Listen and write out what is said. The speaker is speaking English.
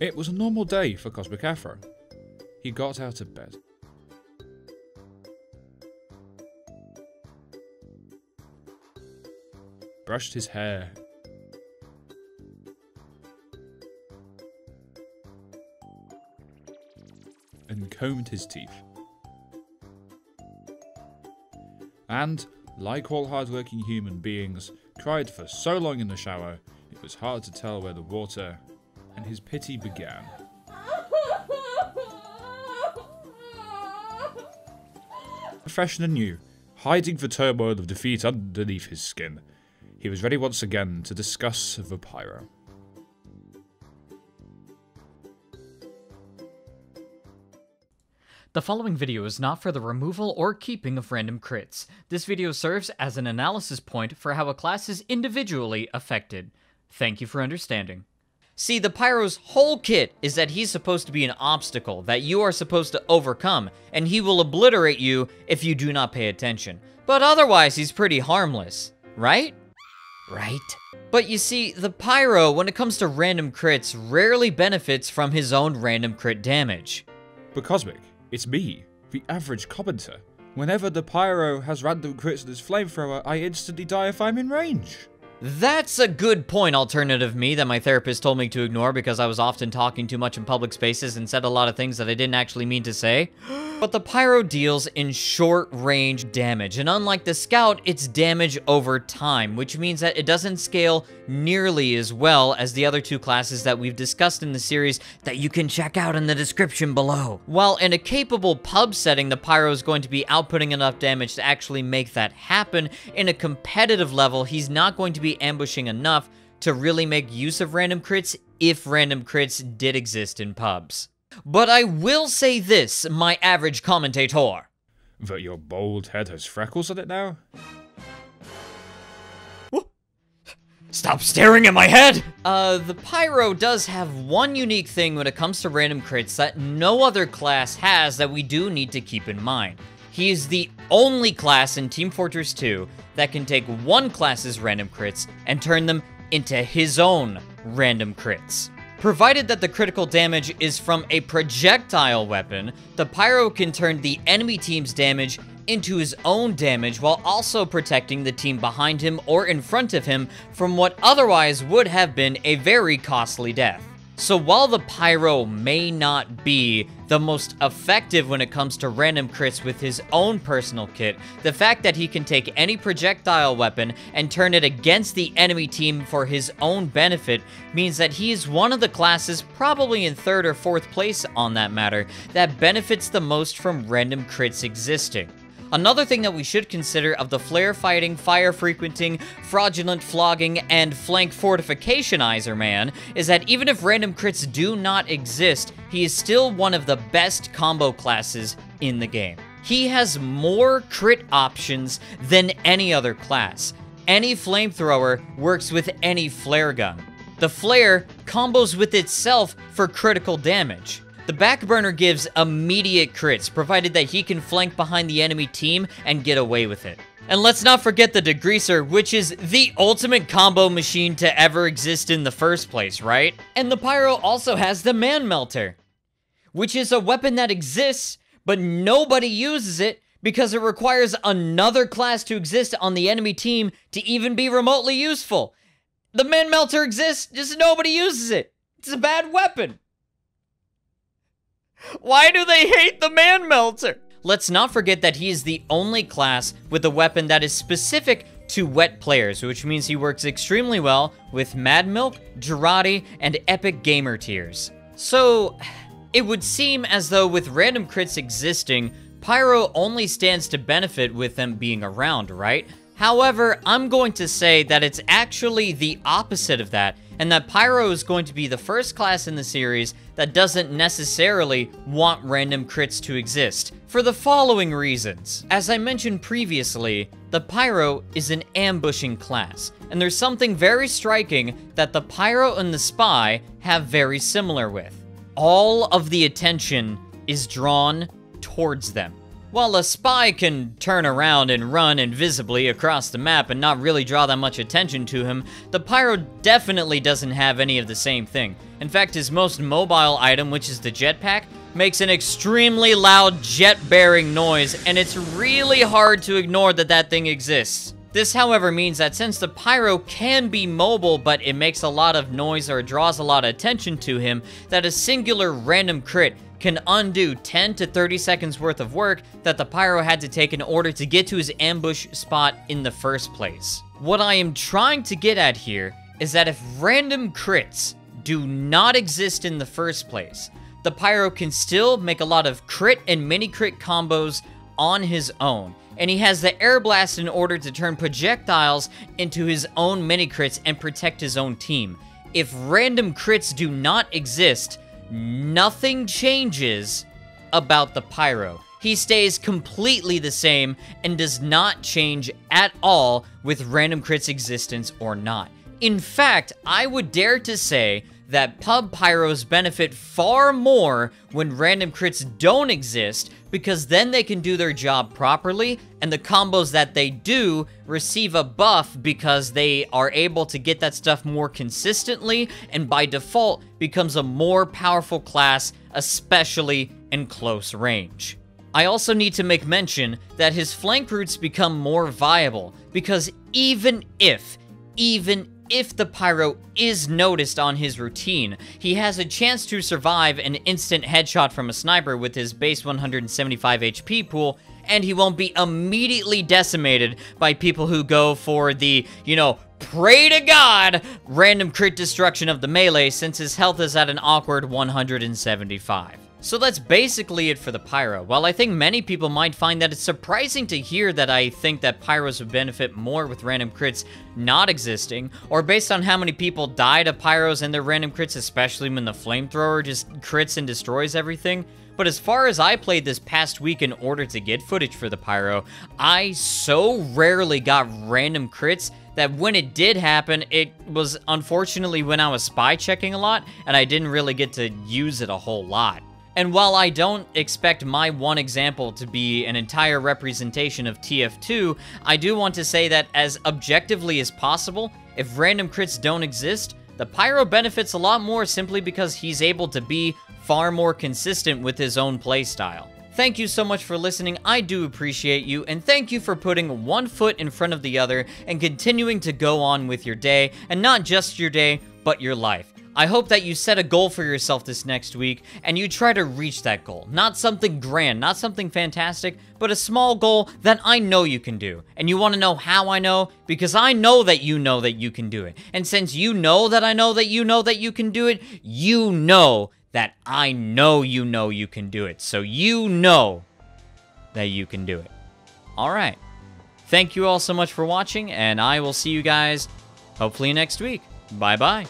It was a normal day for Cosmic Afro. He got out of bed. Brushed his hair. And combed his teeth. And, like all hardworking human beings, cried for so long in the shower, it was hard to tell where the water and his pity began. Fresh and new, hiding the turmoil of defeat underneath his skin, he was ready once again to discuss pyro. The following video is not for the removal or keeping of random crits. This video serves as an analysis point for how a class is individually affected. Thank you for understanding. See, the Pyro's whole kit is that he's supposed to be an obstacle that you are supposed to overcome, and he will obliterate you if you do not pay attention. But otherwise, he's pretty harmless, right? Right? But you see, the Pyro, when it comes to random crits, rarely benefits from his own random crit damage. But Cosmic, it's me, the average commenter. Whenever the Pyro has random crits with his flamethrower, I instantly die if I'm in range. That's a good point, alternative me, that my therapist told me to ignore because I was often talking too much in public spaces and said a lot of things that I didn't actually mean to say. But the Pyro deals in short-range damage, and unlike the Scout, it's damage over time, which means that it doesn't scale nearly as well as the other two classes that we've discussed in the series that you can check out in the description below. While in a capable pub setting, the Pyro is going to be outputting enough damage to actually make that happen, in a competitive level, he's not going to be ambushing enough to really make use of random crits if random crits did exist in pubs. But I will say this, my average commentator. That your bald head has freckles on it now? Stop staring at my head! Uh, the Pyro does have one unique thing when it comes to random crits that no other class has that we do need to keep in mind. He is the only class in Team Fortress 2 that can take one class's random crits and turn them into his own random crits. Provided that the critical damage is from a projectile weapon, the Pyro can turn the enemy team's damage into his own damage while also protecting the team behind him or in front of him from what otherwise would have been a very costly death. So while the Pyro may not be the most effective when it comes to random crits with his own personal kit, the fact that he can take any projectile weapon and turn it against the enemy team for his own benefit means that he is one of the classes, probably in third or fourth place on that matter, that benefits the most from random crits existing. Another thing that we should consider of the flare fighting, fire frequenting, fraudulent flogging, and flank fortificationizer man is that even if random crits do not exist, he is still one of the best combo classes in the game. He has more crit options than any other class. Any flamethrower works with any flare gun. The flare combos with itself for critical damage. The backburner gives immediate crits, provided that he can flank behind the enemy team and get away with it. And let's not forget the degreaser, which is the ultimate combo machine to ever exist in the first place, right? And the pyro also has the man melter, which is a weapon that exists, but nobody uses it because it requires another class to exist on the enemy team to even be remotely useful. The man melter exists, just nobody uses it. It's a bad weapon. Why do they hate the Man Melter? Let's not forget that he is the only class with a weapon that is specific to wet players, which means he works extremely well with Mad Milk, Jarate, and Epic Gamer tiers. So, it would seem as though with random crits existing, Pyro only stands to benefit with them being around, right? However, I'm going to say that it's actually the opposite of that, and that Pyro is going to be the first class in the series that doesn't necessarily want random crits to exist, for the following reasons. As I mentioned previously, the Pyro is an ambushing class, and there's something very striking that the Pyro and the Spy have very similar with. All of the attention is drawn towards them. While a spy can turn around and run invisibly across the map and not really draw that much attention to him, the Pyro definitely doesn't have any of the same thing. In fact, his most mobile item, which is the jetpack, makes an extremely loud jet-bearing noise, and it's really hard to ignore that that thing exists. This, however, means that since the Pyro can be mobile, but it makes a lot of noise or draws a lot of attention to him, that a singular random crit can undo 10 to 30 seconds worth of work that the Pyro had to take in order to get to his ambush spot in the first place. What I am trying to get at here is that if random crits do not exist in the first place, the Pyro can still make a lot of crit and mini crit combos on his own. And he has the Air Blast in order to turn projectiles into his own mini crits and protect his own team. If random crits do not exist, nothing changes about the Pyro. He stays completely the same and does not change at all with random crits existence or not. In fact, I would dare to say that pub pyros benefit far more when random crits don't exist because then they can do their job properly and the combos that they do receive a buff because they are able to get that stuff more consistently and by default becomes a more powerful class especially in close range. I also need to make mention that his flank routes become more viable because even if even if the Pyro is noticed on his routine, he has a chance to survive an instant headshot from a sniper with his base 175 HP pool, and he won't be immediately decimated by people who go for the, you know, pray to God, random crit destruction of the melee since his health is at an awkward 175. So that's basically it for the Pyro. While I think many people might find that it's surprising to hear that I think that Pyros would benefit more with random crits not existing, or based on how many people die to Pyros and their random crits, especially when the Flamethrower just crits and destroys everything, but as far as I played this past week in order to get footage for the Pyro, I so rarely got random crits that when it did happen, it was unfortunately when I was spy checking a lot, and I didn't really get to use it a whole lot. And while I don't expect my one example to be an entire representation of TF2, I do want to say that as objectively as possible, if random crits don't exist, the Pyro benefits a lot more simply because he's able to be far more consistent with his own playstyle. Thank you so much for listening, I do appreciate you, and thank you for putting one foot in front of the other and continuing to go on with your day, and not just your day, but your life. I hope that you set a goal for yourself this next week and you try to reach that goal. Not something grand, not something fantastic, but a small goal that I know you can do. And you want to know how I know? Because I know that you know that you can do it. And since you know that I know that you know that you can do it, you know that I know you know you can do it. So you know that you can do it. All right. Thank you all so much for watching, and I will see you guys hopefully next week. Bye bye.